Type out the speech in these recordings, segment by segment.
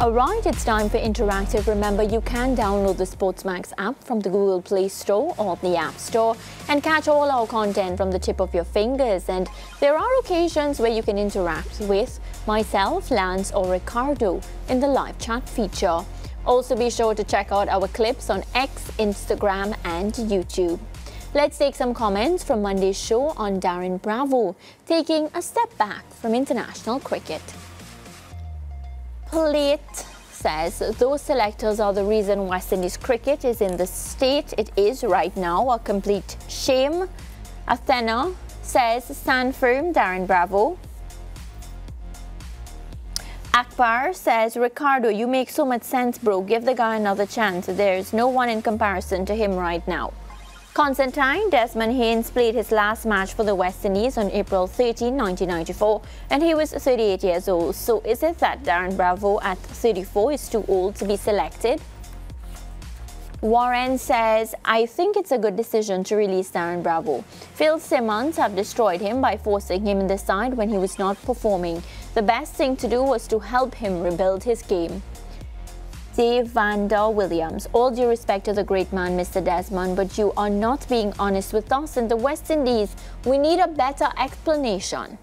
Alright, it's time for Interactive. Remember, you can download the Sportsmax app from the Google Play Store or the App Store and catch all our content from the tip of your fingers. And there are occasions where you can interact with myself, Lance or Ricardo in the live chat feature. Also be sure to check out our clips on X, Instagram and YouTube. Let's take some comments from Monday's show on Darren Bravo, taking a step back from international cricket. Plate says those selectors are the reason West Indies cricket is in the state it is right now, a complete shame. Athena says stand firm, Darren Bravo. Akbar says, Ricardo, you make so much sense, bro. Give the guy another chance. There's no one in comparison to him right now. Constantine Desmond Haynes played his last match for the West Indies on April 13, 1994, and he was 38 years old. So is it that Darren Bravo at 34 is too old to be selected? Warren says, I think it's a good decision to release Darren Bravo. Phil Simmons have destroyed him by forcing him in the side when he was not performing. The best thing to do was to help him rebuild his game. Dave Vander Williams. All due respect to the great man, Mr. Desmond, but you are not being honest with us in the West Indies. We need a better explanation.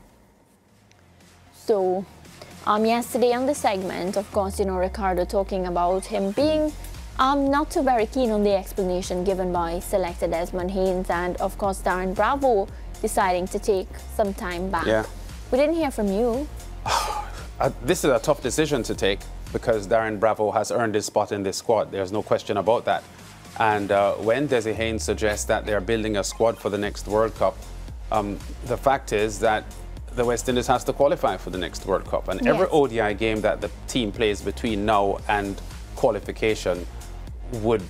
So, um, yesterday on the segment, of course, you know, Ricardo talking about him being um, not too very keen on the explanation given by selected Desmond Haynes and, of course, Darren Bravo deciding to take some time back. Yeah. We didn't hear from you. Uh, this is a tough decision to take because Darren Bravo has earned his spot in this squad. There's no question about that. And uh, when Desi Haynes suggests that they're building a squad for the next World Cup, um, the fact is that the West Indies has to qualify for the next World Cup. And yes. every ODI game that the team plays between now and qualification would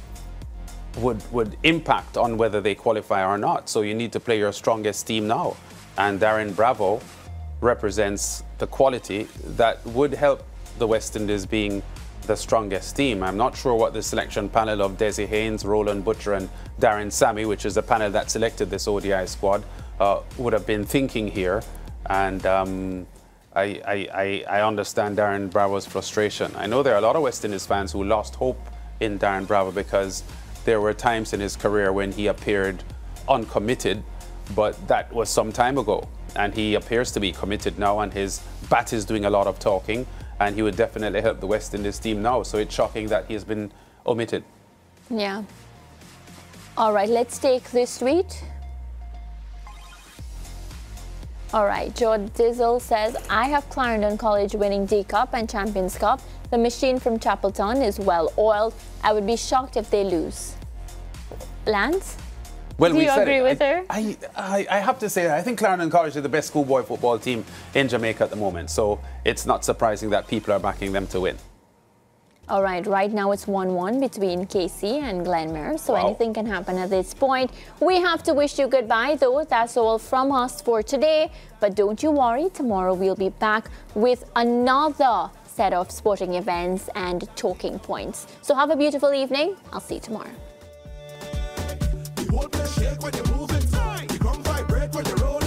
would would impact on whether they qualify or not. So you need to play your strongest team now. And Darren Bravo represents the quality that would help the West Indies being the strongest team. I'm not sure what the selection panel of Desi Haynes, Roland Butcher and Daren Sammy, which is the panel that selected this ODI squad, uh, would have been thinking here. And um, I, I, I, understand Darren Bravo's frustration. I know there are a lot of West Indies fans who lost hope in Darren Bravo because there were times in his career when he appeared uncommitted, but that was some time ago. And he appears to be committed now, and his bat is doing a lot of talking and he would definitely help the West Indies team now. So it's shocking that he has been omitted. Yeah. All right, let's take this tweet. All right, Joe Dizzle says, I have Clarendon College winning D Cup and Champions Cup. The machine from Chapelton is well oiled. I would be shocked if they lose. Lance? Well, Do you agree it. with I, her? I, I, I, have to say, I think Clarendon College is the best schoolboy football team in Jamaica at the moment. So it's not surprising that people are backing them to win. All right, right now it's 1-1 between KC and Glenmuir, so wow. anything can happen at this point. We have to wish you goodbye, though. That's all from us for today. But don't you worry, tomorrow we'll be back with another set of sporting events and talking points. So have a beautiful evening. I'll see you tomorrow. Shake when you're moving. You come vibrate when you're rolling.